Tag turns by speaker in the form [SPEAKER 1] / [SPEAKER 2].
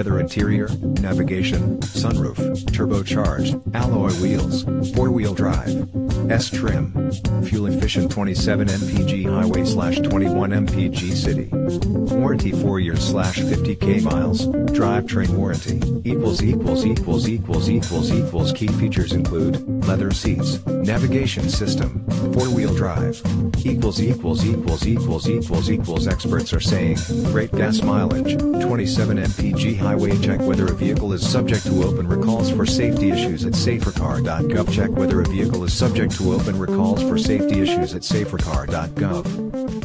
[SPEAKER 1] leather interior, navigation, sunroof, turbocharged, alloy wheels, four-wheel drive. S trim. Fuel efficient 27 mpg highway slash 21 mpg city. Warranty 4 years slash 50k miles, drivetrain warranty, equals equals equals equals equals equals. Key features include, leather seats, navigation system, four-wheel drive, equals equals equals equals equals equals. Experts are saying, great gas mileage, 27 mpg highway check whether a vehicle is subject to open recalls for safety issues at safercar.gov check whether a vehicle is subject to open recalls for safety issues at safercar.gov.